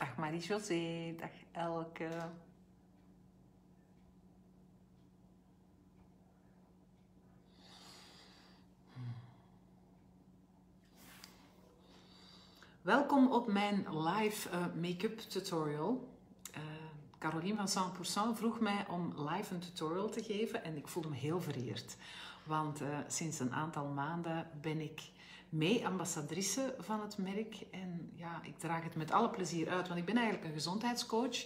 Dag Marie-José, dag Elke. Welkom op mijn live uh, make-up tutorial. Uh, Caroline van 100% vroeg mij om live een tutorial te geven en ik voelde me heel vereerd. Want uh, sinds een aantal maanden ben ik mee ambassadrice van het merk. En ja, ik draag het met alle plezier uit, want ik ben eigenlijk een gezondheidscoach.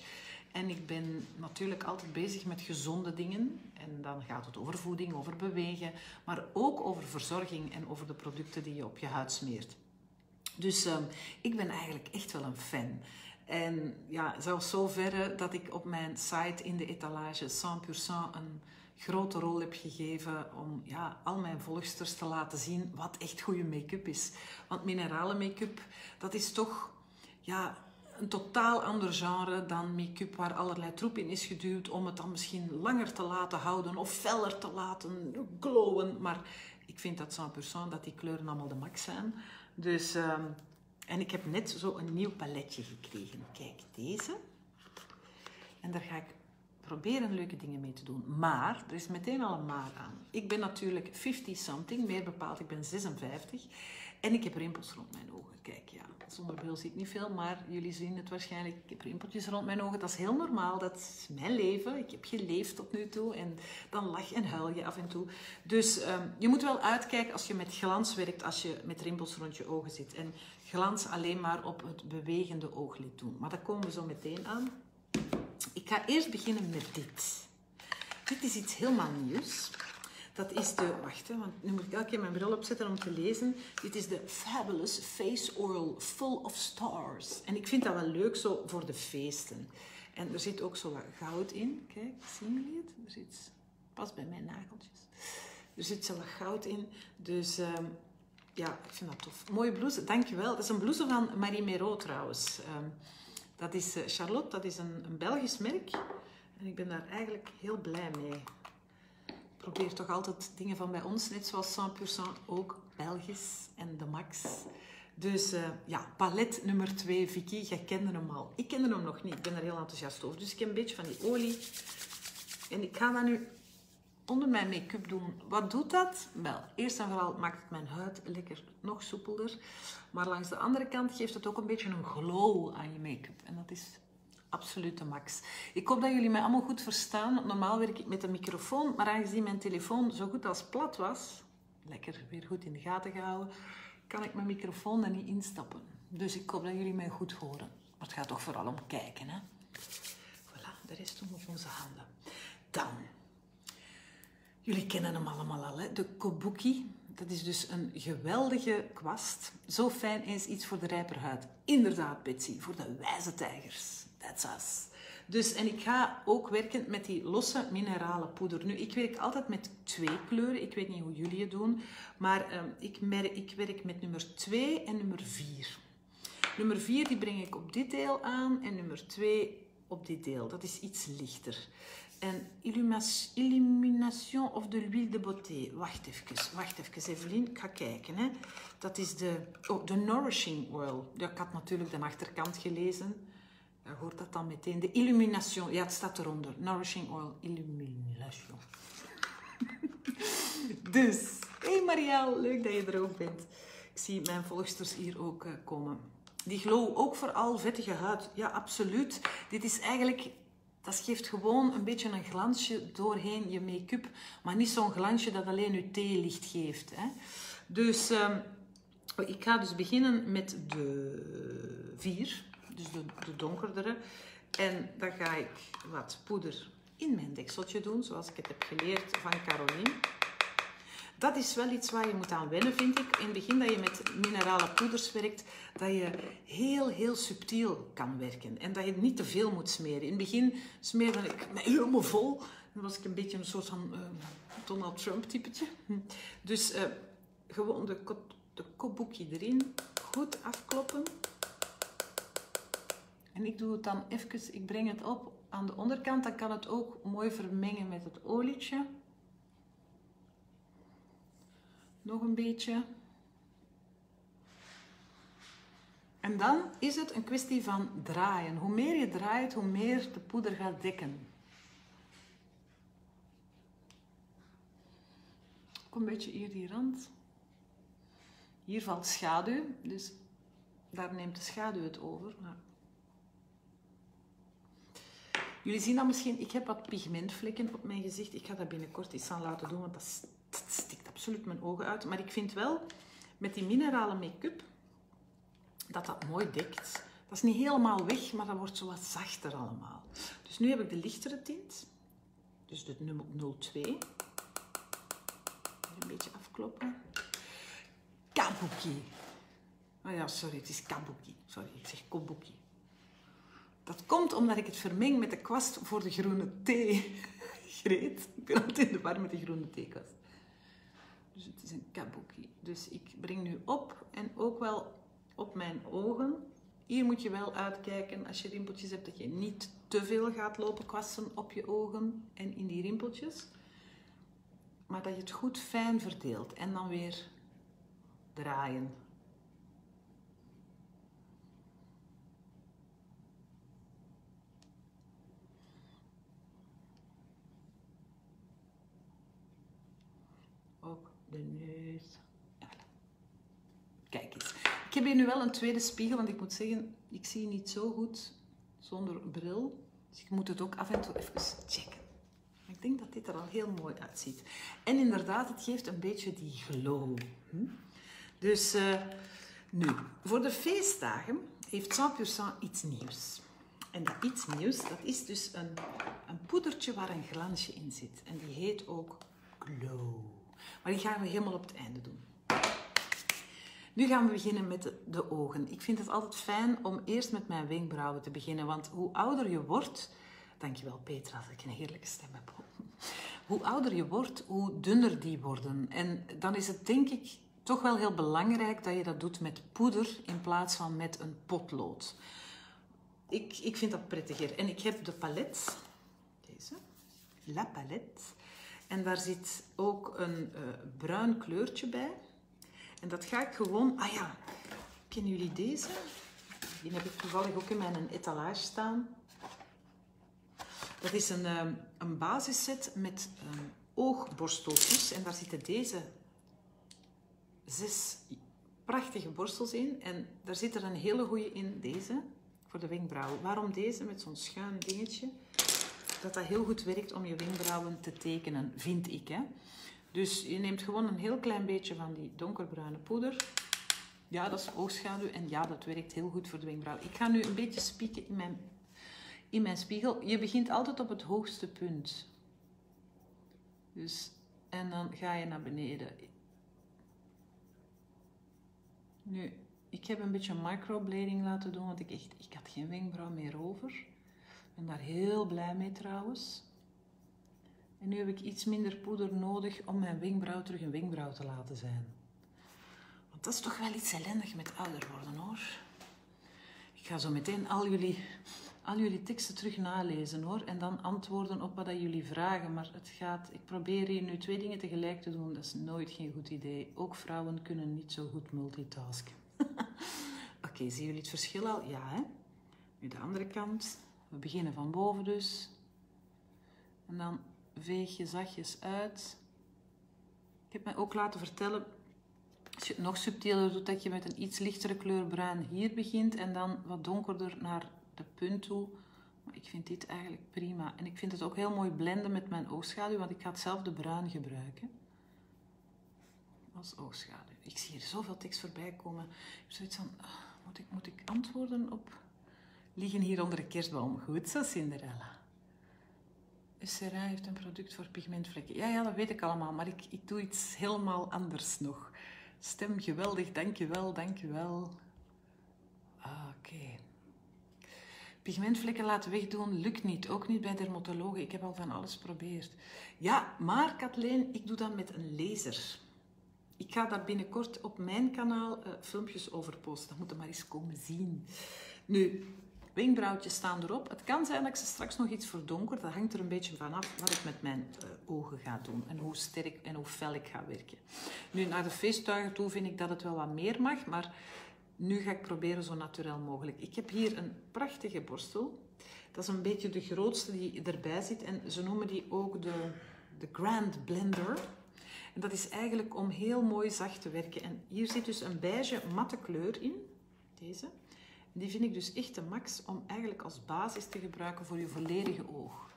En ik ben natuurlijk altijd bezig met gezonde dingen. En dan gaat het over voeding, over bewegen, maar ook over verzorging en over de producten die je op je huid smeert. Dus um, ik ben eigenlijk echt wel een fan. En ja, zelfs zover dat ik op mijn site in de etalage 100% een grote rol heb gegeven om ja, al mijn volgsters te laten zien wat echt goede make-up is. Want minerale make-up, dat is toch ja, een totaal ander genre dan make-up waar allerlei troep in is geduwd om het dan misschien langer te laten houden of feller te laten glowen. Maar ik vind dat zo'n persoon dat die kleuren allemaal de max zijn. Dus, um, en ik heb net zo een nieuw paletje gekregen. Kijk, deze. En daar ga ik proberen leuke dingen mee te doen. Maar, er is meteen al een maar aan. Ik ben natuurlijk 50-something, meer bepaald, ik ben 56. En ik heb rimpels rond mijn ogen. Kijk, ja, zonder bril zie ik niet veel, maar jullie zien het waarschijnlijk. Ik heb rimpeltjes rond mijn ogen. Dat is heel normaal, dat is mijn leven. Ik heb geleefd tot nu toe en dan lach en huil je af en toe. Dus um, je moet wel uitkijken als je met glans werkt, als je met rimpels rond je ogen zit. En glans alleen maar op het bewegende ooglid doen. Maar daar komen we zo meteen aan. Ik ga eerst beginnen met dit. Dit is iets helemaal nieuws. Dat is de, wacht, want nu moet ik elke keer mijn bril opzetten om te lezen. Dit is de Fabulous Face Oil Full of Stars. En ik vind dat wel leuk zo voor de feesten. En er zit ook zo wat goud in. Kijk, zien jullie het? Er zit, pas bij mijn nageltjes. Er zit zo wat goud in. Dus um, ja, ik vind dat tof. Mooie blouse, dankjewel. Dat is een blouse van Marie Mero trouwens. Um, dat is Charlotte, dat is een, een Belgisch merk. En ik ben daar eigenlijk heel blij mee. Ik probeer toch altijd dingen van bij ons, net zoals 100% ook Belgisch en de Max. Dus uh, ja, palet nummer 2, Vicky, jij kende hem al. Ik kende hem nog niet, ik ben er heel enthousiast over. Dus ik heb een beetje van die olie. En ik ga dat nu onder mijn make-up doen. Wat doet dat? Wel, eerst en vooral maakt het mijn huid lekker nog soepelder. Maar langs de andere kant geeft het ook een beetje een glow aan je make-up. En dat is absoluut de max. Ik hoop dat jullie mij allemaal goed verstaan. Normaal werk ik met een microfoon, maar aangezien mijn telefoon zo goed als plat was, lekker weer goed in de gaten gehouden, kan ik mijn microfoon er niet instappen. Dus ik hoop dat jullie mij goed horen. Maar het gaat toch vooral om kijken, hè? Voilà, de rest doen we op onze handen. Dan Jullie kennen hem allemaal al, hè? de kobuki. Dat is dus een geweldige kwast. Zo fijn is iets voor de rijperhuid. Inderdaad, Betsy, voor de wijze tijgers. That's us. Dus, en ik ga ook werken met die losse minerale poeder. Nu, ik werk altijd met twee kleuren. Ik weet niet hoe jullie het doen. Maar um, ik, ik werk met nummer 2 en nummer 4. Nummer 4 die breng ik op dit deel aan. En nummer 2 op dit deel. Dat is iets lichter. En Illumination of de l'huile de beauté. Wacht even, wacht even, Evelien. Ik ga kijken. Hè. Dat is de, oh, de Nourishing Oil. Ja, ik had natuurlijk de achterkant gelezen. Je hoort dat dan meteen. De Illumination. Ja, het staat eronder. Nourishing Oil Illumination. dus, hey Marielle, leuk dat je er ook bent. Ik zie mijn volgsters hier ook uh, komen. Die glow ook vooral vettige huid. Ja, absoluut. Dit is eigenlijk dat geeft gewoon een beetje een glansje doorheen je make-up. Maar niet zo'n glansje dat alleen je theelicht geeft. Hè. Dus um, ik ga dus beginnen met de vier. Dus de, de donkerdere. En dan ga ik wat poeder in mijn dekseltje doen. Zoals ik het heb geleerd van Caroline. Dat is wel iets waar je moet aan wennen, vind ik. In het begin dat je met minerale poeders werkt, dat je heel, heel subtiel kan werken. En dat je niet te veel moet smeren. In het begin smeerde ik me helemaal vol. Dan was ik een beetje een soort van uh, Donald Trump typetje. Dus uh, gewoon de, de kopboekje erin, goed afkloppen. En ik doe het dan even, ik breng het op aan de onderkant. Dan kan het ook mooi vermengen met het olietje. Nog een beetje. En dan is het een kwestie van draaien. Hoe meer je draait, hoe meer de poeder gaat dekken. Ook een beetje hier die rand. Hier valt schaduw, dus daar neemt de schaduw het over. Maar... Jullie zien dat misschien, ik heb wat pigmentvlekken op mijn gezicht. Ik ga dat binnenkort eens aan laten doen, want dat, dat stikt absoluut mijn ogen uit. Maar ik vind wel, met die minerale make-up, dat dat mooi dekt. Dat is niet helemaal weg, maar dat wordt zo wat zachter allemaal. Dus nu heb ik de lichtere tint. Dus de 02. Een beetje afkloppen. Kabuki. Oh ja, sorry, het is kabuki. Sorry, ik zeg kobuki. Dat komt omdat ik het vermeng met de kwast voor de groene thee. Greet. Ik ben in de war met de groene theekwast. Dus het is een kabuki. Dus ik breng nu op en ook wel op mijn ogen. Hier moet je wel uitkijken als je rimpeltjes hebt dat je niet te veel gaat lopen kwasten op je ogen en in die rimpeltjes. Maar dat je het goed fijn verdeelt en dan weer draaien. Ook de. Kijk eens. Ik heb hier nu wel een tweede spiegel, want ik moet zeggen, ik zie niet zo goed zonder bril. Dus ik moet het ook af en toe even checken. Ik denk dat dit er al heel mooi uitziet. En inderdaad, het geeft een beetje die glow. Hm? Dus uh, nu, voor de feestdagen heeft 100% iets nieuws. En dat iets nieuws, dat is dus een, een poedertje waar een glansje in zit. En die heet ook Glow. Maar die gaan we helemaal op het einde doen. Nu gaan we beginnen met de, ogen. Ik vind het altijd fijn om eerst met mijn wenkbrauwen te beginnen. Want hoe ouder je wordt... Dankjewel Petra, dat ik een heerlijke stem heb. Hoe ouder je wordt, hoe dunner die worden. En dan is het denk ik toch wel heel belangrijk dat je dat doet met poeder in plaats van met een potlood. Ik, ik vind dat prettiger. En ik heb de palet, deze, La Palette. En daar zit ook een uh, bruin kleurtje bij. En dat ga ik gewoon... Ah ja, kennen jullie deze? Die heb ik toevallig ook in mijn etalage staan. Dat is een, um, een basisset met um, oogborsteltjes. En daar zitten deze zes prachtige borstels in. En daar zit er een hele goede in, deze, voor de wenkbrauwen. Waarom deze? Met zo'n schuin dingetje. Dat dat heel goed werkt om je wenkbrauwen te tekenen, vind ik. Hè? Dus je neemt gewoon een heel klein beetje van die donkerbruine poeder. Ja, dat is oogschaduw en ja, dat werkt heel goed voor de wenkbrauw. Ik ga nu een beetje spieken in mijn, in mijn spiegel. Je begint altijd op het hoogste punt. Dus, en dan ga je naar beneden. Nu, ik heb een beetje microblading laten doen, want ik, echt, ik had geen wenkbrauw meer over. Ben daar heel blij mee trouwens. En nu heb ik iets minder poeder nodig om mijn wenkbrauw terug een wenkbrauw te laten zijn. Want dat is toch wel iets ellendig met ouder worden hoor. Ik ga zo meteen al jullie, al jullie teksten terug nalezen hoor. En dan antwoorden op wat jullie vragen. Maar het gaat, ik probeer hier nu twee dingen tegelijk te doen. Dat is nooit geen goed idee. Ook vrouwen kunnen niet zo goed multitasken. Oké, zien jullie het verschil al? Ja hè. Nu de andere kant. We beginnen van boven dus. En dan veeg je zachtjes uit. Ik heb mij ook laten vertellen, als je het nog subtieler doet, dat je met een iets lichtere kleur bruin hier begint en dan wat donkerder naar de punt toe. Maar ik vind dit eigenlijk prima. En ik vind het ook heel mooi blenden met mijn oogschaduw, want ik ga hetzelfde bruin gebruiken. Als oogschaduw. Ik zie hier zoveel tekst voorbij komen. Ik heb zoiets van, ah, moet, ik, moet ik antwoorden op... Liggen hier onder de kerstboom. Goed zo, Cinderella. Sera heeft een product voor pigmentvlekken. Ja, ja, dat weet ik allemaal, maar ik, ik doe iets helemaal anders nog. Stem geweldig, dankjewel, dankjewel. Oké. Pigmentvlekken laten wegdoen lukt niet, ook niet bij dermatologen. Ik heb al van alles geprobeerd. Ja, maar Kathleen, ik doe dat met een laser. Ik ga daar binnenkort op mijn kanaal uh, filmpjes over posten. Dat moet je maar eens komen zien. Nu, Wenkbrauwtjes staan erop. Het kan zijn dat ik ze straks nog iets verdonker. Dat hangt er een beetje vanaf wat ik met mijn uh, ogen ga doen. En hoe sterk en hoe fel ik ga werken. Nu, naar de feestdagen toe vind ik dat het wel wat meer mag. Maar nu ga ik proberen zo natuurlijk mogelijk. Ik heb hier een prachtige borstel. Dat is een beetje de grootste die erbij zit. En ze noemen die ook de, de Grand Blender. En dat is eigenlijk om heel mooi zacht te werken. En hier zit dus een beige matte kleur in. Deze. Die vind ik dus echt de max om eigenlijk als basis te gebruiken voor je volledige oog.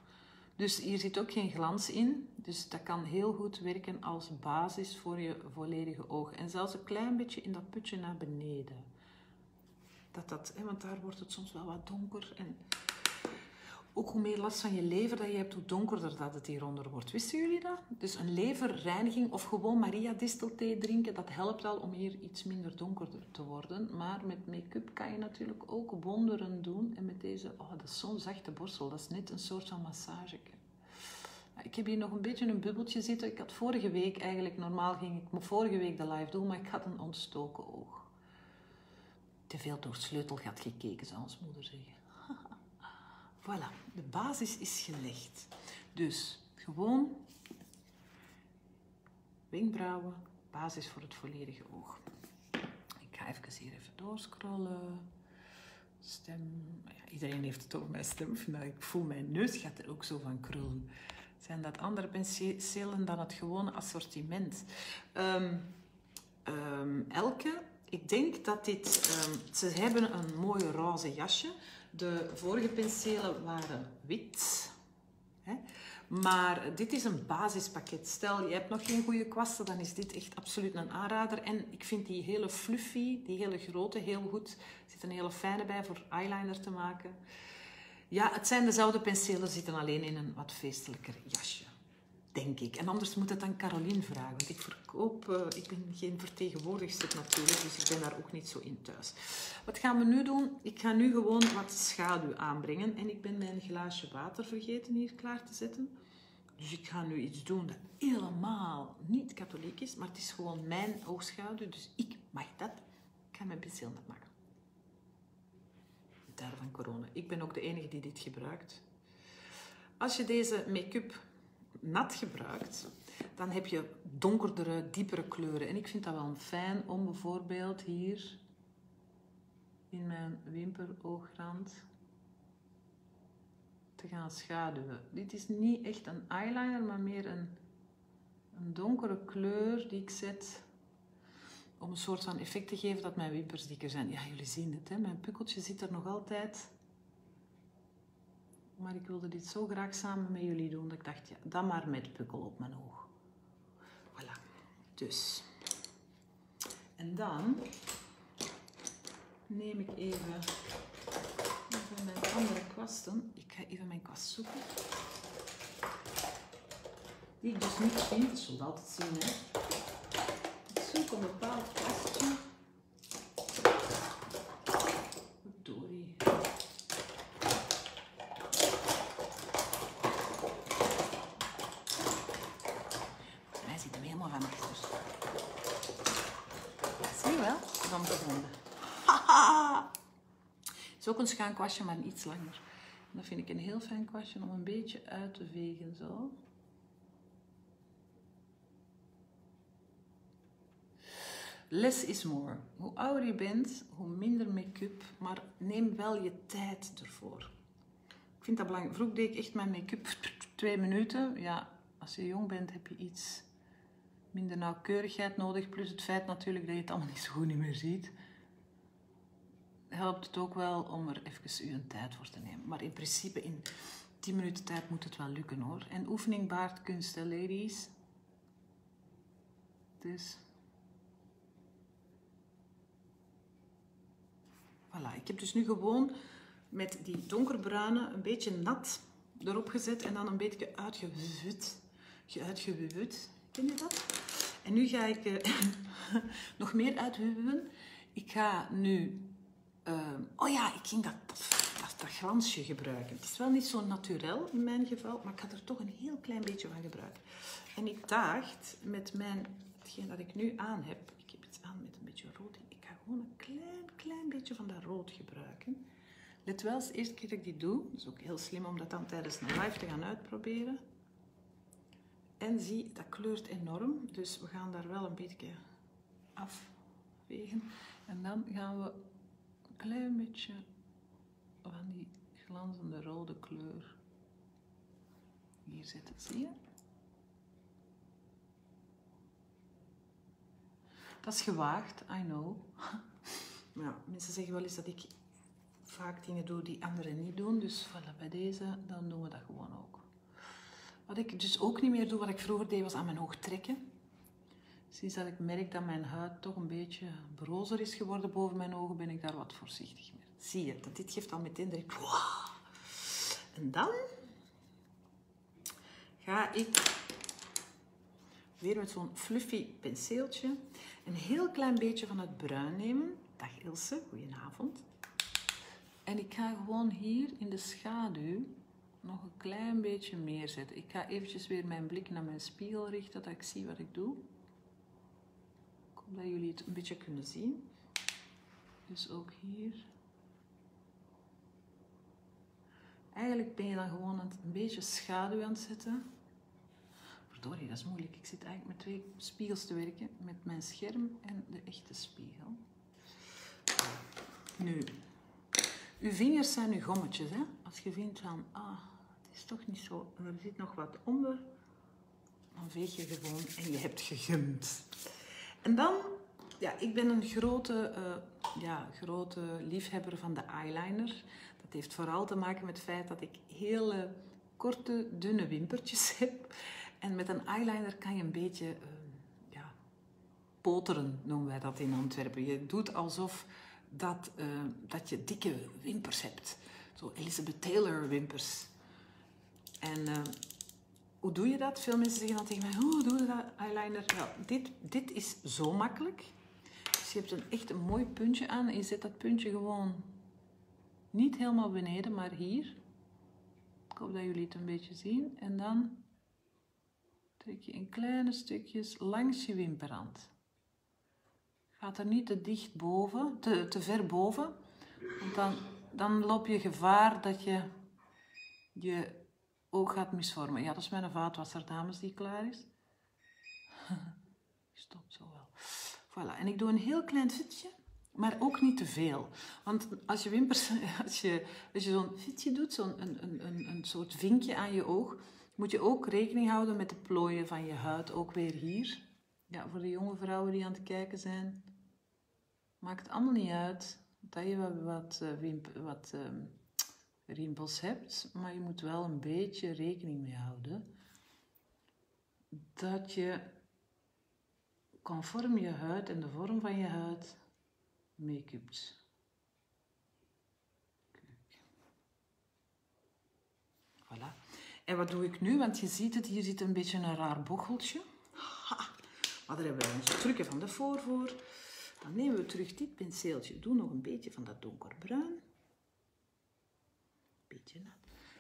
Dus hier zit ook geen glans in. Dus dat kan heel goed werken als basis voor je volledige oog. En zelfs een klein beetje in dat putje naar beneden. Dat dat, hè, want daar wordt het soms wel wat donker. En ook hoe meer last van je lever dat je hebt, hoe donkerder dat het hieronder wordt. Wisten jullie dat? Dus een leverreiniging of gewoon Maria distelthee drinken, dat helpt al om hier iets minder donkerder te worden. Maar met make-up kan je natuurlijk ook wonderen doen. En met deze, oh dat is zo'n zachte borstel, dat is net een soort van massage. Ik heb hier nog een beetje een bubbeltje zitten. Ik had vorige week eigenlijk, normaal ging ik vorige week de live doen, maar ik had een ontstoken oog. Te veel door het sleutelgat gekeken, zou ons moeder zeggen. Voilà, de basis is gelegd. Dus gewoon wenkbrauwen, basis voor het volledige oog. Ik ga even hier even doorscrollen. Stem. Ja, iedereen heeft het over mijn stem. Ik voel mijn neus gaat er ook zo van krullen. Zijn dat andere penselen dan het gewone assortiment? Um, um, elke, ik denk dat dit, um, ze hebben een mooi roze jasje. De vorige penselen waren wit. Hè? Maar dit is een basispakket. Stel, je hebt nog geen goede kwasten, dan is dit echt absoluut een aanrader. En ik vind die hele fluffy, die hele grote, heel goed. Er zit een hele fijne bij voor eyeliner te maken. Ja, het zijn dezelfde penselen, zitten alleen in een wat feestelijker jasje denk ik. En anders moet het aan Caroline vragen, want ik verkoop, uh, ik ben geen vertegenwoordigster natuurlijk, dus ik ben daar ook niet zo in thuis. Wat gaan we nu doen? Ik ga nu gewoon wat schaduw aanbrengen en ik ben mijn glaasje water vergeten hier klaar te zetten. Dus ik ga nu iets doen dat helemaal niet katholiek is, maar het is gewoon mijn oogschaduw, dus ik mag dat. Ik ga mijn pincel nat maken. Daar van corona. Ik ben ook de enige die dit gebruikt. Als je deze make-up nat gebruikt, dan heb je donkerdere, diepere kleuren. En ik vind dat wel fijn om bijvoorbeeld hier in mijn wimperoogrand te gaan schaduwen. Dit is niet echt een eyeliner, maar meer een, een donkere kleur die ik zet om een soort van effect te geven dat mijn wimpers dikker zijn. Ja, jullie zien het, hè? mijn pukkeltje zit er nog altijd maar ik wilde dit zo graag samen met jullie doen dat ik dacht, ja, dan maar met pukkel op mijn oog. Voilà. Dus. En dan neem ik even, mijn andere kwasten. Ik ga even mijn kwast zoeken. Die ik dus niet vind. Dat zult altijd zien, hè. Ik zoek een bepaald kwastje. is ook een schuin kwastje, maar iets langer. dat vind ik een heel fijn kwastje om een beetje uit te vegen zo. Less is more. Hoe ouder je bent, hoe minder make-up, maar neem wel je tijd ervoor. Ik vind dat belangrijk. Vroeger deed ik echt mijn make-up twee minuten. Ja, als je jong bent heb je iets minder nauwkeurigheid nodig. Plus het feit natuurlijk dat je het allemaal niet zo goed niet meer ziet helpt het ook wel om er even uw tijd voor te nemen. Maar in principe in 10 minuten tijd moet het wel lukken hoor. En oefening baart kunst, hè, ladies. Dus. Voilà, ik heb dus nu gewoon met die donkerbruine een beetje nat erop gezet en dan een beetje uitgewut. Uitgewut, ken je dat? En nu ga ik uh, nog meer uitwuwen. Ik ga nu Ehm, oh ja, ik ging dat, dat, glansje gebruiken. Het is wel niet zo natuurlijk in mijn geval, maar ik had er toch een heel klein beetje van gebruiken. En ik dacht, met mijn, hetgeen dat ik nu aan heb, ik heb iets aan met een beetje rood. Ik ga gewoon een klein, klein beetje van dat rood gebruiken. Let wel, de eerste keer dat ik dit doe, dat is ook heel slim om dat dan tijdens een live te gaan uitproberen. En zie, dat kleurt enorm, dus we gaan daar wel een beetje af wegvegen. En dan gaan we klein beetje van die glanzende rode kleur hier zetten. Zie je? Dat is gewaagd, I know. Maar ja, mensen zeggen wel eens dat ik vaak dingen doe die anderen niet doen. Dus voilà, bij deze, dan doen we dat gewoon ook. Wat ik dus ook niet meer doe, wat ik vroeger deed, was aan mijn oog trekken. Sinds dat ik merk dat mijn huid toch een beetje brozer is geworden boven mijn ogen, ben ik daar wat voorzichtig mee. Zie je, dat dit geeft al meteen direct... En dan ga ik weer met zo'n fluffy penseeltje een heel klein beetje van het bruin nemen. Dag Ilse, goedenavond. En ik ga gewoon hier in de schaduw nog een klein beetje meer zetten. Ik ga eventjes weer mijn blik naar mijn spiegel richten, dat ik zie wat ik doe. Ik hoop dat jullie het een beetje kunnen zien. Dus ook hier. Eigenlijk ben je dan gewoon een beetje schaduw aan het zetten. Verdorie, dat is moeilijk. Ik zit eigenlijk met twee spiegels te werken. Met mijn scherm en de echte spiegel. Nu, uw vingers zijn uw gommetjes. Hè? Als je vindt van, ah, het is toch niet zo, er zit nog wat onder, dan veeg je gewoon en je hebt gegumd. En dan, ja, ik ben een grote, uh, ja, grote liefhebber van de eyeliner. Dat heeft vooral te maken met het feit dat ik hele korte, dunne wimpertjes heb. En met een eyeliner kan je een beetje uh, ja, poteren, noemen wij dat in Antwerpen. Je doet alsof dat, uh, dat je dikke wimpers hebt. Zo Elizabeth Taylor wimpers. En hoe doe je dat? Veel mensen zeggen dan tegen mij, hoe doe je dat eyeliner? Nou, dit, dit is zo makkelijk. Dus je hebt een echt een mooi puntje aan en je zet dat puntje gewoon niet helemaal beneden, maar hier. Ik hoop dat jullie het een beetje zien. En dan trek je in kleine stukjes langs je wimperrand. Gaat er niet te dicht boven, te, te ver boven, want dan, dan loop je gevaar dat je je oog gaat misvormen. Ja, dat is mijn vaatwasser, dames, die klaar is. Stopt zo wel. Voilà, en ik doe een heel klein fitje, maar ook niet te veel. Want als je wimpers, als je, als je zo'n fitje doet, zo'n een, een, een, soort vinkje aan je oog, moet je ook rekening houden met de plooien van je huid, ook weer hier. Ja, voor de jonge vrouwen die aan het kijken zijn, maakt het allemaal niet uit dat je wat, wat, uh, wat uh, rimpels hebt, maar je moet wel een beetje rekening mee houden dat je conform je huid en de vorm van je huid make-upt. Voilà. En wat doe ik nu? Want je ziet het, hier zit een beetje een raar bocheltje. Ha, maar daar hebben we onze trucken van de voor. Dan nemen we terug dit penseeltje. Doe nog een beetje van dat donkerbruin. Beetje.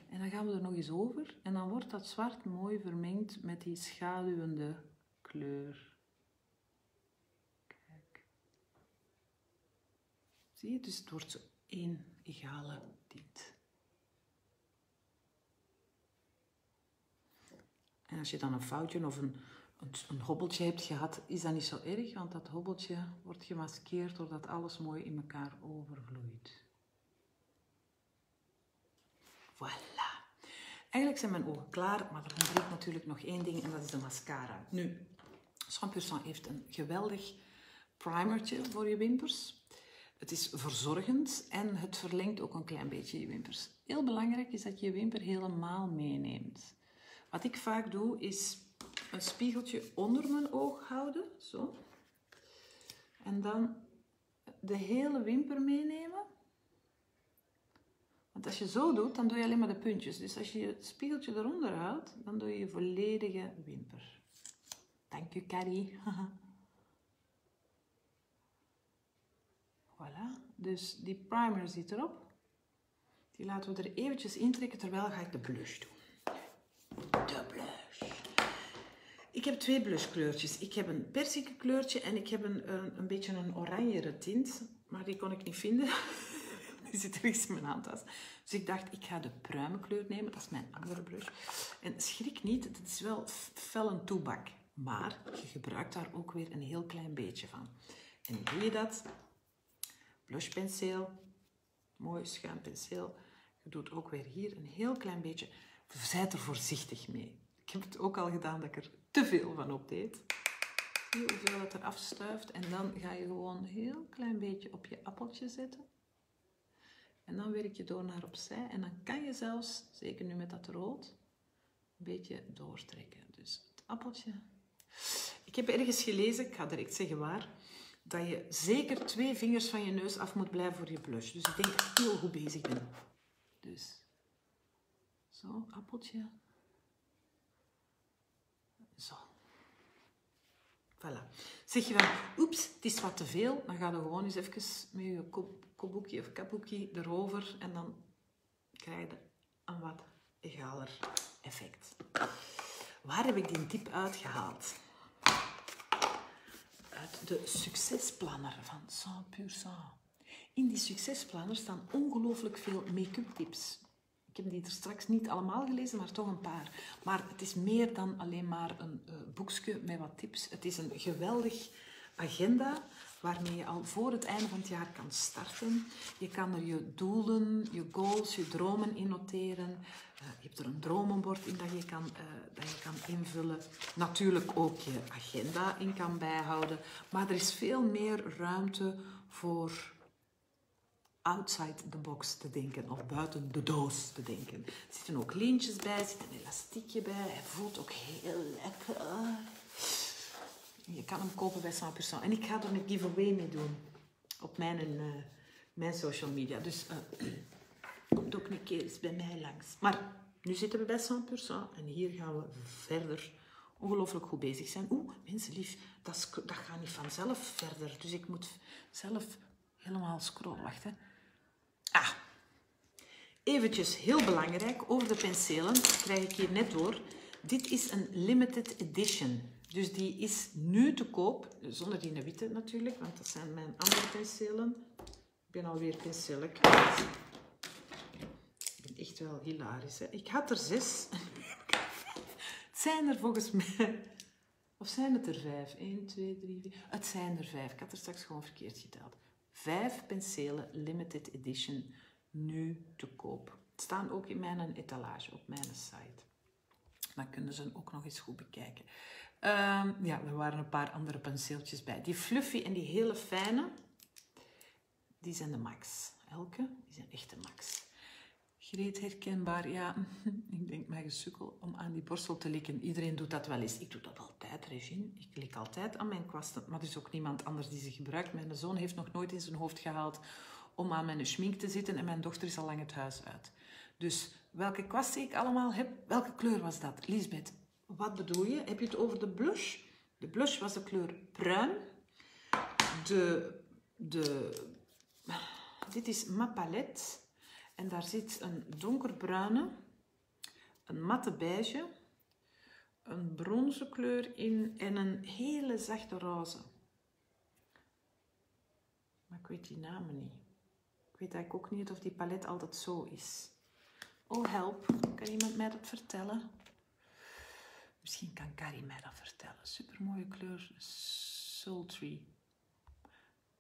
En dan gaan we er nog eens over. En dan wordt dat zwart mooi vermengd met die schaduwende kleur. Kijk. Zie je? Dus het wordt zo één egale tint. En als je dan een foutje of een, een, een, hobbeltje hebt gehad, is dat niet zo erg, want dat hobbeltje wordt gemaskeerd doordat alles mooi in elkaar overvloeit. Voilà. Eigenlijk zijn mijn ogen klaar, maar er ontbreekt natuurlijk nog één ding en dat is de mascara. Nu, Champersan heeft een geweldig primertje voor je wimpers. Het is verzorgend en het verlengt ook een klein beetje je wimpers. Heel belangrijk is dat je je wimper helemaal meeneemt. Wat ik vaak doe, is een spiegeltje onder mijn oog houden, zo. En dan de hele wimper meenemen. Want als je zo doet, dan doe je alleen maar de puntjes. Dus als je het spiegeltje eronder houdt, dan doe je je volledige wimper. Dank u, Carrie. voilà. Dus die primer zit erop. Die laten we er eventjes intrekken, terwijl ga ik de blush doen. De blush. Ik heb twee blushkleurtjes. Ik heb een persikkleurtje en ik heb een, een, een beetje een oranjere tint. Maar die kon ik niet vinden. die zit ergens in mijn handtas. Dus ik dacht, ik ga de pruimenkleur nemen. Dat is mijn andere blush. En schrik niet, het is wel fel een toebak. Maar je gebruikt daar ook weer een heel klein beetje van. En doe je dat? Blushpenseel, mooi schuin penseel. Je doet ook weer hier een heel klein beetje. Zijt er voorzichtig mee. Ik heb het ook al gedaan dat ik er te veel van op deed. Zie hoeveel het er afstuift. En dan ga je gewoon een heel klein beetje op je appeltje zetten. En dan werk je door naar opzij. En dan kan je zelfs, zeker nu met dat rood, een beetje doortrekken. Dus het appeltje. Ik heb ergens gelezen, ik ga direct zeggen waar, dat je zeker twee vingers van je neus af moet blijven voor je blush. Dus ik denk heel goed bezig ben. Dus, zo, appeltje. Zo. Voilà. Zeg je van, oeps, het is wat te veel, dan ga je gewoon eens even met je koboekje of kaboekje erover en dan krijg je een wat egaler effect. Waar heb ik die tip uitgehaald? Uit de succesplanner van Saint Pur Sang. In die succesplanner staan ongelooflijk veel make-up tips. Ik heb die er straks niet allemaal gelezen, maar toch een paar. Maar het is meer dan alleen maar een uh, boekje met wat tips. Het is een geweldig agenda waarmee je al voor het einde van het jaar kan starten. Je kan er je doelen, je goals, je dromen in noteren. Uh, je hebt er een dromenbord in dat je, kan, uh, dat je kan invullen. Natuurlijk ook je agenda in kan bijhouden. Maar er is veel meer ruimte voor outside the box te denken of buiten de doos te denken. Er zitten ook lintjes bij, er zit een elastiekje bij. Hij voelt ook heel lekker. Je kan hem kopen bij Saint En ik ga er een giveaway mee doen op mijn, uh, mijn social media. Dus uh, komt ook een keer eens bij mij langs. Maar nu zitten we bij Saint en hier gaan we verder ongelooflijk goed bezig zijn. Oeh, mensen lief, dat, dat gaat niet vanzelf verder. Dus ik moet zelf helemaal scrollen. Wacht, hè. Ah, eventjes heel belangrijk over de penselen. Dat krijg ik hier net door. Dit is een limited edition. Dus die is nu te koop, zonder die witte natuurlijk, want dat zijn mijn andere penselen. Ik ben alweer penselen kwijt. Ik ben echt wel hilarisch. Hè? Ik had er zes. het zijn er volgens mij... Of zijn het er vijf? 1, 2, 3, 4... Het zijn er vijf. Ik had er straks gewoon verkeerd geteld. Vijf penselen limited edition nu te koop. Het staan ook in mijn etalage op mijn site. Dan kunnen ze ook nog eens goed bekijken. Um, ja, er waren een paar andere penseeltjes bij. Die fluffy en die hele fijne, die zijn de max. Elke, die zijn echt de max. Greet herkenbaar, ja, ik denk mijn gesukkel om aan die borstel te likken. Iedereen doet dat wel eens. Ik doe dat altijd, Regine. Ik lik altijd aan mijn kwasten, maar er is ook niemand anders die ze gebruikt. Mijn zoon heeft nog nooit in zijn hoofd gehaald om aan mijn schmink te zitten en mijn dochter is al lang het huis uit. Dus welke kwasten ik allemaal heb, welke kleur was dat? Lisbeth, wat bedoel je? Heb je het over de blush? De blush was de kleur bruin. De, de, dit is Ma Palette. En daar zit een donkerbruine, een matte beige, een bronzen kleur in en een hele zachte roze. Maar ik weet die namen niet. Ik weet eigenlijk ook niet of die palet altijd zo is. Oh help, kan iemand mij dat vertellen? Misschien kan Carrie mij dat vertellen. Supermooie kleur, sultry.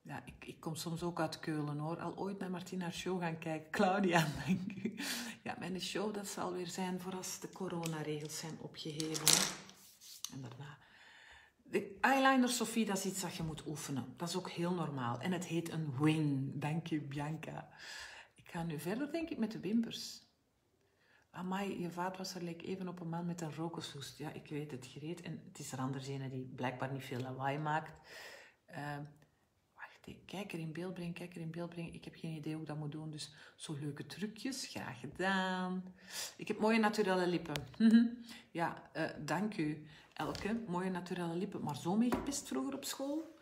Ja, ik, ik kom soms ook uit Keulen hoor. Al ooit naar Martina's show gaan kijken. Claudia, dank u. Ja, mijn show dat zal weer zijn voor als de coronaregels zijn opgeheven. En daarna... De eyeliner Sophie, dat is iets dat je moet oefenen. Dat is ook heel normaal. En het heet een wing. Dank je, Bianca. Ik ga nu verder, denk ik, met de wimpers. Amai, je vaatwasser leek even op een man met een rokershoest. Ja, ik weet het, gereed. En het is er anders een die blijkbaar niet veel lawaai maakt. Uh, wacht, kijk er in beeld brengen, kijk er in beeld brengen. Ik heb geen idee hoe ik dat moet doen, dus zo leuke trucjes, graag gedaan. Ik heb mooie naturele lippen. ja, uh, dank u, Elke. Mooie naturele lippen, maar zo mee gepist vroeger op school.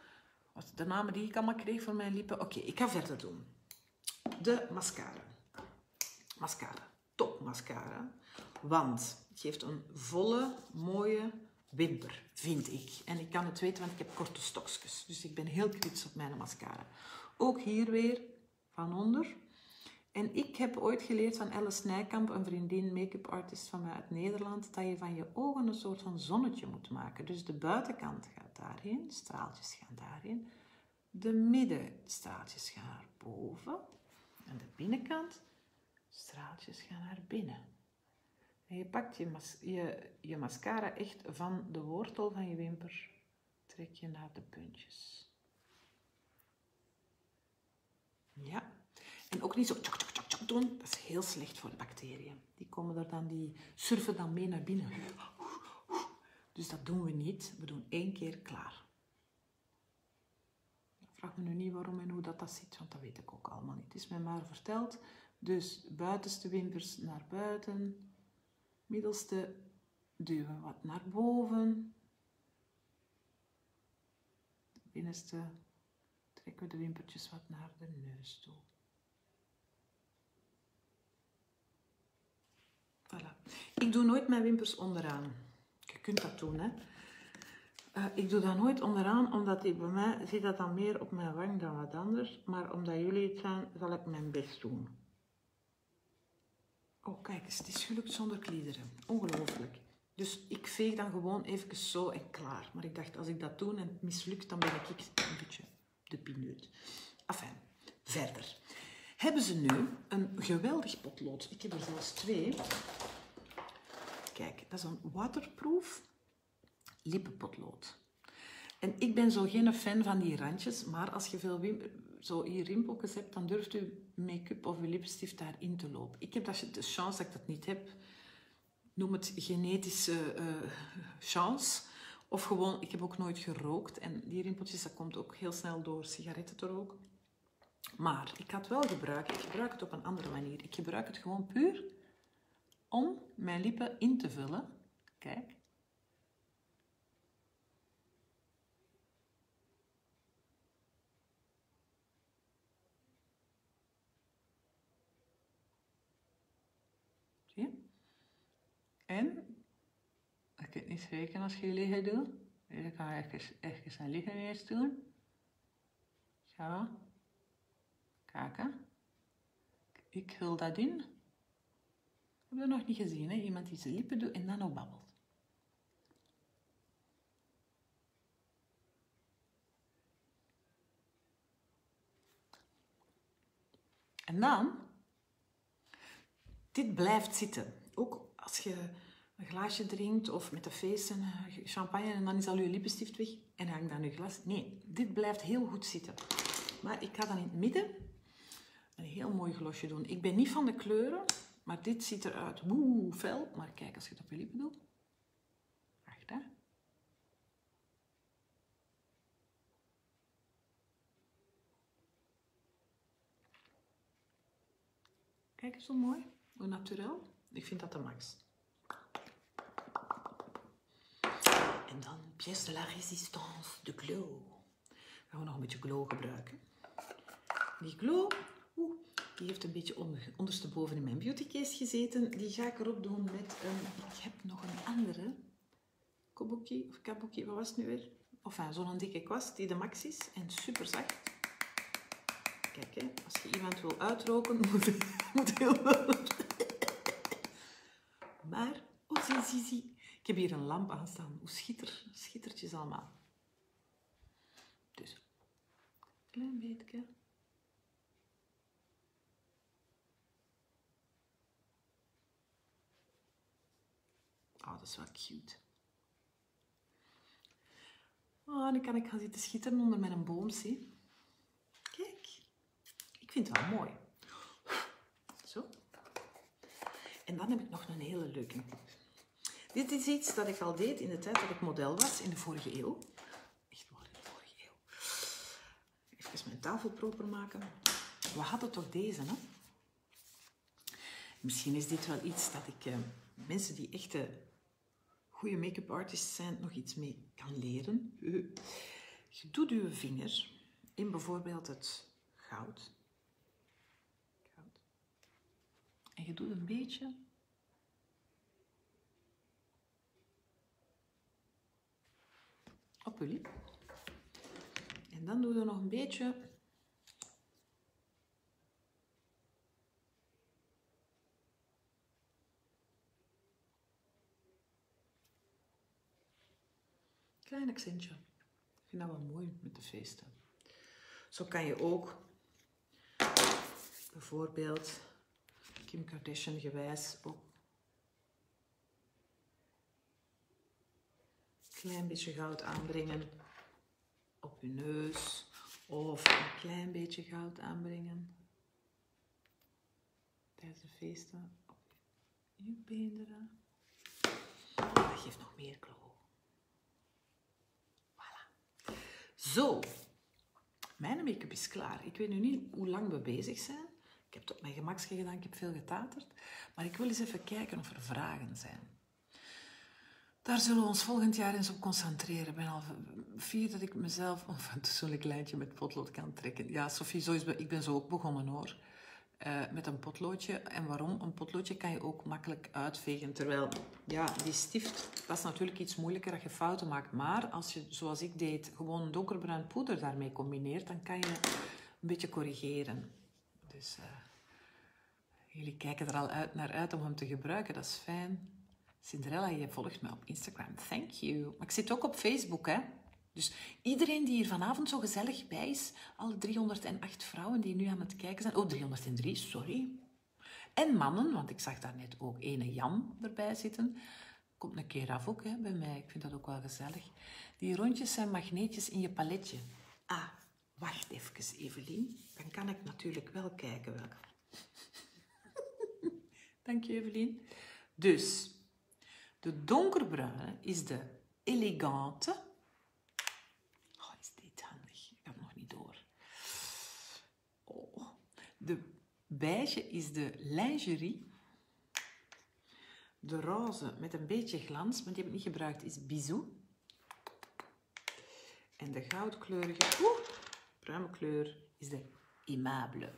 De namen die ik allemaal kreeg voor mijn lippen. Oké, ik ga verder doen. De mascara. Mascara top mascara. Want het geeft een volle, mooie wimper, vind ik. En ik kan het weten, want ik heb korte stokjes. Dus ik ben heel kritisch op mijn mascara. Ook hier weer van onder. En ik heb ooit geleerd van Alice Nijkamp, een vriendin, make-up artist van mij uit Nederland, dat je van je ogen een soort van zonnetje moet maken. Dus de buitenkant gaat daarheen, straaltjes gaan daarheen. De middenstraaltjes gaan naar boven. En de binnenkant, straaltjes gaan naar binnen. En je pakt je, je, je mascara echt van de wortel van je wimper, trek je naar de puntjes. Ja. En ook niet zo tjok, tjok, tjok, tjok doen. Dat is heel slecht voor de bacteriën. Die komen er dan, die surfen dan mee naar binnen. Dus dat doen we niet. We doen één keer klaar. Vraag me nu niet waarom en hoe dat, dat zit, want dat weet ik ook allemaal niet. Het is mij maar verteld. Dus buitenste wimpers naar buiten. Middelste duwen wat naar boven. Binnenste trekken we de wimpertjes wat naar de neus toe. Voilà. Ik doe nooit mijn wimpers onderaan. Je kunt dat doen, hè. Uh, ik doe dat nooit onderaan, omdat bij mij zit dat dan meer op mijn wang dan wat anders. Maar omdat jullie het zijn, zal ik mijn best doen. Oh, kijk eens, het is gelukt zonder kliederen. Ongelooflijk. Dus ik veeg dan gewoon even zo en klaar. Maar ik dacht, als ik dat doe en het mislukt, dan ben ik een beetje de pineut. Enfin, verder. Hebben ze nu een geweldig potlood. Ik heb er zelfs twee. Kijk, dat is een waterproof lippenpotlood. En ik ben zo geen fan van die randjes, maar als je veel zo hier rimpeltjes hebt, dan durft u make-up of uw lipstift daarin te lopen. Ik heb dat, de chance dat ik dat niet heb. Noem het genetische uh, chance. Of gewoon, ik heb ook nooit gerookt. En die rimpeltjes, dat komt ook heel snel door sigaretten te roken. Maar ik het wel gebruiken. Ik gebruik het op een andere manier. Ik gebruik het gewoon puur om mijn lippen in te vullen. Kijk. En, ik weet niet zeker als je liggen doet. Dan kan je even, even een liggen eerst doen. Zo. Kijken. Ik vul dat in. Ik heb dat nog niet gezien, hè? Iemand die zijn lippen doet en dan nog babbelt. En dan, dit blijft zitten. Ook als je een glaasje drinkt of met de feesten eh, champagne en dan is al je lippenstift weg en hangt dan je glas. Nee, dit blijft heel goed zitten. Maar ik ga dan in het midden een heel mooi glosje doen. Ik ben niet van de kleuren, maar dit ziet eruit woe, fel. Maar kijk, als je het op je lippen doet. Wacht, hè. Kijk eens zo mooi, hoe natuurlijk. Ik vind dat de max. En dan pièce de la résistance, de glow. Gaan we nog een beetje glow gebruiken. Die glow, die heeft een beetje onder, ondersteboven in mijn beautycase gezeten. Die ga ik erop doen met een... Ik heb nog een andere. Kabuki, of kabuki, wat was het nu weer? Of zo'n dikke kwast die de max is en super zacht. Kijk, hè, als je iemand wil uitroken, moet, moet heel maar, oh zie, zie, zie. Ik heb hier een lamp aanstaan. Hoe schitter, schittertjes allemaal. Dus, klein beetje. Oh, dat is wel cute. Oh, dan kan ik gaan zitten schitteren onder mijn boom, zie. Kijk, ik vind het wel mooi. Zo. En dan heb ik nog een hele leuke. Dit is iets dat ik al deed in de tijd dat ik model was, in de vorige eeuw. Echt waar, in de vorige eeuw. Even mijn tafel proper maken. We hadden toch deze, hè? Misschien is dit wel iets dat ik eh, mensen die echte goede make-up artists zijn, nog iets mee kan leren. Je doet je vinger in bijvoorbeeld het goud En je doet een beetje op je lip. En dan doe je nog een beetje klein accentje. Ik vind dat wel mooi met de feesten. Zo kan je ook bijvoorbeeld Kim Kardashian gewijs ook een klein beetje goud aanbrengen op je neus of een klein beetje goud aanbrengen tijdens de feesten op je beenderen. Dat geeft nog meer glow. Voilà. Zo, mijn make-up is klaar. Ik weet nu niet hoe lang we bezig zijn. Ik heb het op mijn gemakje gedaan, ik heb veel getaterd. Maar ik wil eens even kijken of er vragen zijn. Daar zullen we ons volgend jaar eens op concentreren. Ik ben al vier dat ik mezelf een een lijntje met potlood kan trekken. Ja, Sophie, zo is, ik ben zo ook begonnen hoor. Uh, met een potloodje. En waarom? Een potloodje kan je ook makkelijk uitvegen. Terwijl, ja, die stift, dat is natuurlijk iets moeilijker dat je fouten maakt. Maar als je, zoals ik deed, gewoon donkerbruin poeder daarmee combineert, dan kan je een beetje corrigeren. Dus uh, jullie kijken er al uit, naar uit om hem te gebruiken. Dat is fijn. Cinderella, je volgt me op Instagram. Thank you. Maar ik zit ook op Facebook, hè. Dus iedereen die hier vanavond zo gezellig bij is, alle 308 vrouwen die nu aan het kijken zijn, oh 303, sorry. En mannen, want ik zag daar net ook ene Jan erbij zitten. Komt een keer af ook hè, bij mij, ik vind dat ook wel gezellig. Die rondjes zijn magneetjes in je paletje. Ah, wacht even Evelien, dan kan ik natuurlijk wel kijken welke. Dank je Evelien. Dus, de donkerbruine is de elegante De beige is de lingerie. De roze met een beetje glans, maar die heb ik niet gebruikt, is Bisou. En de goudkleurige, oeh, bruine kleur, is de Aimable.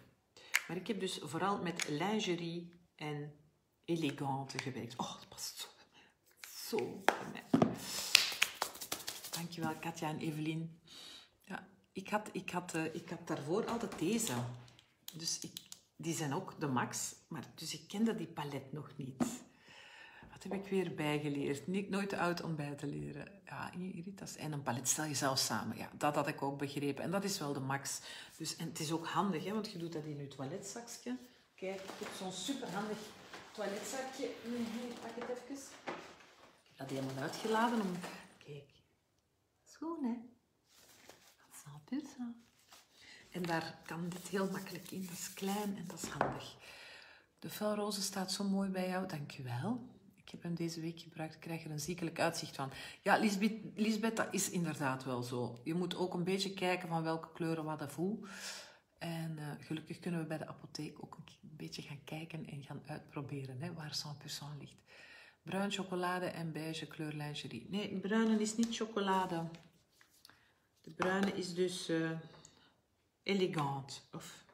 Maar ik heb dus vooral met lingerie en elegante gewerkt. Oh, dat past zo Zo bij mij. Dankjewel, Katja en Evelien. Ja, ik had, ik, had, uh, ik had daarvoor altijd deze. Dus ik, die zijn ook de max, maar dus ik kende die palet nog niet. Wat heb ik weer bijgeleerd? Niet, nooit te oud om bij te leren. Ja, Iritas en een palet stel je zelf samen. Ja, dat had ik ook begrepen. En dat is wel de max. Dus, en het is ook handig, hè, want je doet dat in je toiletzakje. Kijk, ik heb zo'n superhandig toiletzakje. Hier, pak het even. Ik heb dat helemaal uitgeladen om... Kijk, schoon hè? Dat is al en daar kan dit heel makkelijk in. Dat is klein en dat is handig. De felroze staat zo mooi bij jou. Dankjewel. Ik heb hem deze week gebruikt. Ik krijg er een ziekelijk uitzicht van. Ja, Lisbeth, Lisbeth, dat is inderdaad wel zo. Je moet ook een beetje kijken van welke kleuren wat er voel. En uh, gelukkig kunnen we bij de apotheek ook een beetje gaan kijken en gaan uitproberen hè, waar 100% ligt. Bruin chocolade en beige kleur lingerie. Nee, bruine is niet chocolade. De bruine is dus... Uh, elegant. Of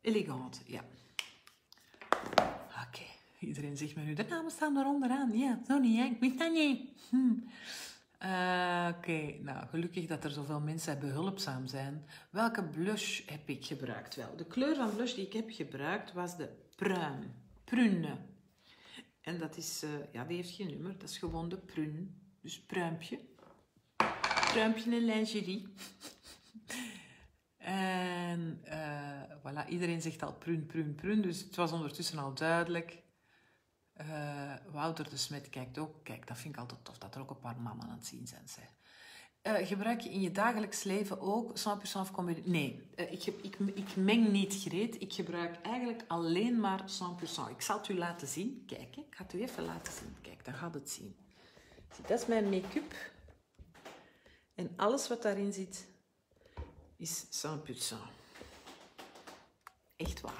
elegant, ja. Oké, iedereen zegt me nu, de namen staan er onderaan. Ja, hè? ik weet dat. Hm. Uh, Oké, nou gelukkig dat er zoveel mensen behulpzaam zijn. Welke blush heb ik gebruikt? Wel, de kleur van blush die ik heb gebruikt was de pruim. Prune. En dat is, uh, ja, die heeft geen nummer. Dat is gewoon de prune. Dus pruimpje. Pruimpje en lingerie. En uh, voilà, iedereen zegt al prun, prun, prun. Dus het was ondertussen al duidelijk. Uh, Wouter de Smet kijkt ook. Kijk, dat vind ik altijd tof, dat er ook een paar mannen aan het zien zijn. Uh, gebruik je in je dagelijks leven ook 100% of combinatie? Nee, ik, ik, ik, meng niet greet. Ik gebruik eigenlijk alleen maar 100%. Ik zal het u laten zien. Kijk, ik ga het u even laten zien. Kijk, dan gaat het zien. Dat is mijn make-up. En alles wat daarin zit, is 100%. Echt waar.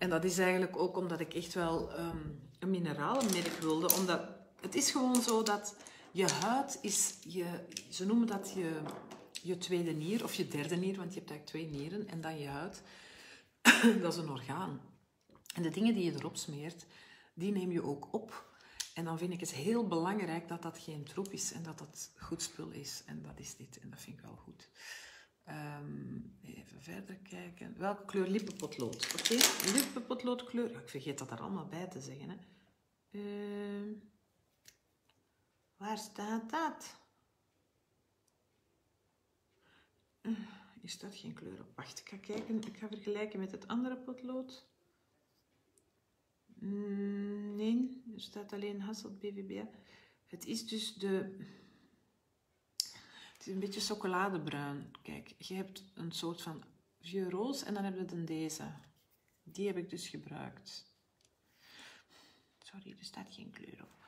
En dat is eigenlijk ook omdat ik echt wel um, een mineralenmerk wilde. Omdat het is gewoon zo dat je huid is, je, ze noemen dat je, je tweede nier of je derde nier, want je hebt eigenlijk twee nieren. En dan je huid, dat is een orgaan. En de dingen die je erop smeert, die neem je ook op. En dan vind ik het heel belangrijk dat dat geen troep is en dat dat goed spul is. En dat is dit. En dat vind ik wel goed. Um, even verder kijken. Welke kleur lippenpotlood? Oké, lippenpotloodkleur. Ik vergeet dat er allemaal bij te zeggen. Hè. Uh, waar staat dat? Uh. Hier staat geen kleur op. Wacht, ik ga kijken. Ik ga vergelijken met het andere potlood. Mm, nee, er staat alleen Hasselt BVB. Het is dus de... Het is een beetje chocoladebruin. Kijk, je hebt een soort van vieux roze en dan hebben we dan deze. Die heb ik dus gebruikt. Sorry, er staat geen kleur op.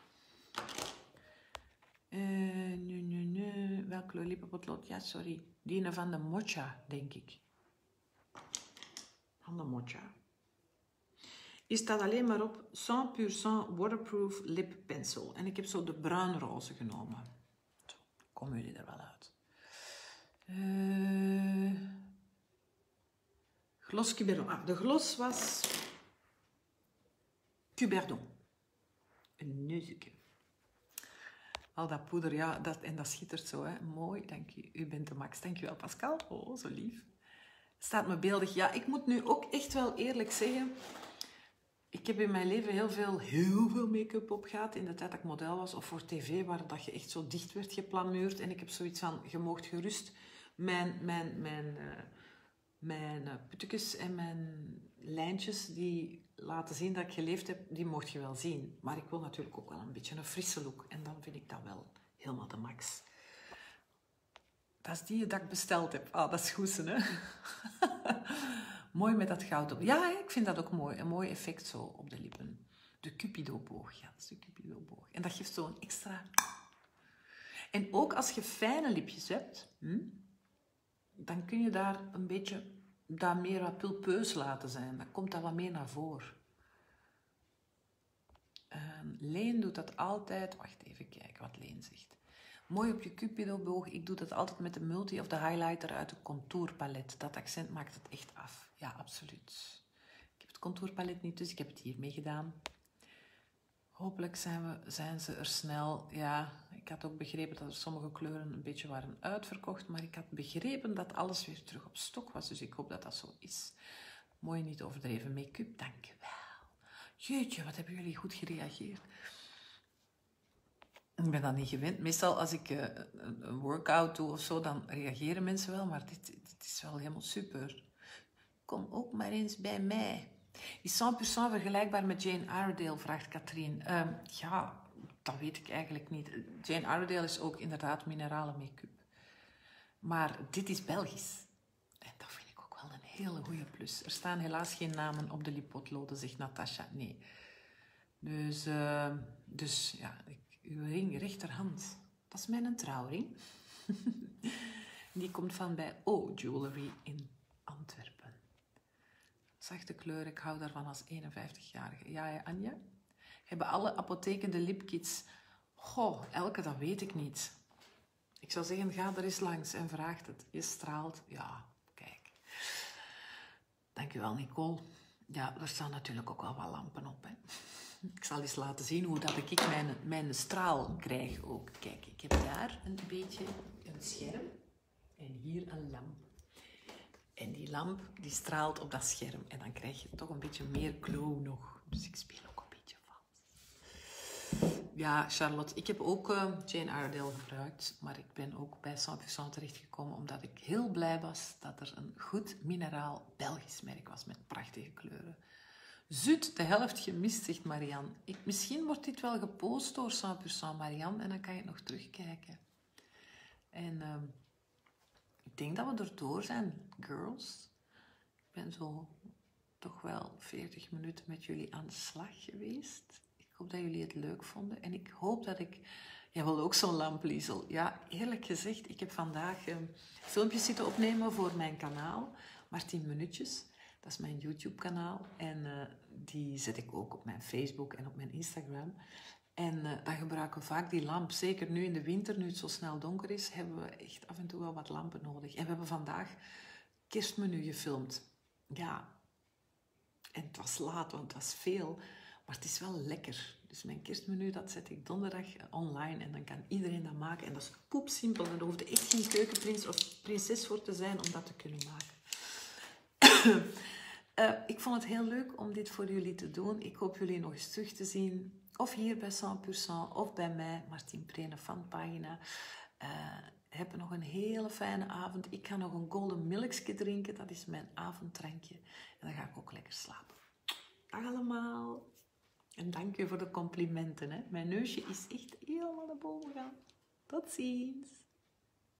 Uh, nu, nu, nu. Welk kleur lippenpotlood? Ja, sorry. Die van de Mocha, denk ik. Van de Mocha. Hier staat alleen maar op 100% waterproof lip pencil. En ik heb zo de bruinroze genomen. Komen jullie er wel uit. Uh, Glos Cuberdon. Ah, de glos was Cuberdon. Een neusje. Al dat poeder, ja, dat, en dat schittert zo, hè. Mooi, dank je. U bent de max. Dank je wel, Pascal. Oh, zo lief. Staat me beeldig. Ja, ik moet nu ook echt wel eerlijk zeggen... Ik heb in mijn leven heel veel, heel veel make-up op in de tijd dat ik model was. Of voor tv, waar dat je echt zo dicht werd geplamuurd. En ik heb zoiets van, je moogt gerust mijn... mijn, mijn uh, mijn eh, puttekes en mijn lijntjes die laten zien dat ik geleefd heb, die mocht je wel zien. Maar ik wil natuurlijk ook wel een beetje een frisse look. En dan vind ik dat wel helemaal de max. Dat is die dat ik besteld heb. Ah, dat is goed, hè? mooi met dat goud op. Ja, ik vind dat ook mooi. Een mooi effect zo op de lippen. De Cupido-boog. Ja, dat is de Cupido-boog. En dat geeft zo'n extra... En ook als je fijne lipjes hebt... Hm, dan kun je daar een beetje dat meer wat pulpeus laten zijn. Dan komt dat wat meer naar voren. Uh, Leen doet dat altijd. Wacht even kijken wat Leen zegt. Mooi op je cupido-boog. Ik doe dat altijd met de multi of de highlighter uit de contourpalet. Dat accent maakt het echt af. Ja, absoluut. Contourpalet niet, dus ik heb het hiermee gedaan. Hopelijk zijn, we, zijn ze er snel. Ja, ik had ook begrepen dat er sommige kleuren een beetje waren uitverkocht, maar ik had begrepen dat alles weer terug op stok was, dus ik hoop dat dat zo is. Mooi niet overdreven make-up, dankjewel. Jeetje, wat hebben jullie goed gereageerd. Ik ben dat niet gewend. Meestal als ik uh, een workout doe of zo, dan reageren mensen wel, maar dit, dit is wel helemaal super. Kom ook maar eens bij mij. Is 100% vergelijkbaar met Jane Iredale, vraagt Katrien. Um, ja, dat weet ik eigenlijk niet. Jane Iredale is ook inderdaad minerale make-up. Maar dit is Belgisch. En dat vind ik ook wel een hele goede plus. Er staan helaas geen namen op de lipotloden, zegt Natasha. Nee. Dus, uh, dus ja, uw ring rechterhand. Dat is mijn trouwring. Die komt van bij O Jewelry in Antwerpen. Zachte kleur, ik hou daarvan als 51-jarige. Ja, ja, Anja? Hebben alle apotheken de lipkits? Goh, elke, dat weet ik niet. Ik zou zeggen, ga er eens langs en vraag het. Je straalt. Ja, kijk. Dankjewel, Nicole. Ja, er staan natuurlijk ook wel wat lampen op. Hè. Ik zal eens laten zien hoe dat ik mijn, mijn straal krijg ook. Kijk, ik heb daar een beetje een scherm en hier een lamp. En die lamp die straalt op dat scherm. En dan krijg je toch een beetje meer glow nog. Dus ik speel ook een beetje vals. Ja, Charlotte, ik heb ook uh, Jane Iredale gebruikt. Maar ik ben ook bij Saint terechtgekomen omdat ik heel blij was dat er een goed mineraal Belgisch merk was met prachtige kleuren. Zut, de helft gemist, zegt Marianne. Ik, misschien wordt dit wel gepost door Saint Marianne en dan kan je het nog terugkijken. En... Uh, ik denk dat we erdoor zijn, girls. Ik ben zo toch wel 40 minuten met jullie aan de slag geweest. Ik hoop dat jullie het leuk vonden. En ik hoop dat ik... Jij wil ook zo'n lamp, Liesel. Ja, eerlijk gezegd, ik heb vandaag uh, filmpjes zitten opnemen voor mijn kanaal. Maar 10 minuutjes. Dat is mijn YouTube-kanaal. En uh, die zet ik ook op mijn Facebook en op mijn Instagram. En uh, dan gebruiken we vaak die lamp. Zeker nu in de winter, nu het zo snel donker is, hebben we echt af en toe wel wat lampen nodig. En we hebben vandaag kerstmenu gefilmd. Ja, en het was laat, want het was veel. Maar het is wel lekker. Dus mijn kerstmenu, dat zet ik donderdag online. En dan kan iedereen dat maken. En dat is poepsimpel. En daar hoeft echt geen keukenprins of prinses voor te zijn om dat te kunnen maken. uh, ik vond het heel leuk om dit voor jullie te doen. Ik hoop jullie nog eens terug te zien of hier bij 100% of bij mij, Martien Prene fanpagina. Uh, heb nog een hele fijne avond. Ik ga nog een golden milkje drinken. Dat is mijn avonddrankje. En dan ga ik ook lekker slapen. Dag allemaal. En dank je voor de complimenten. Hè. Mijn neusje is echt helemaal naar boven gegaan. Tot ziens.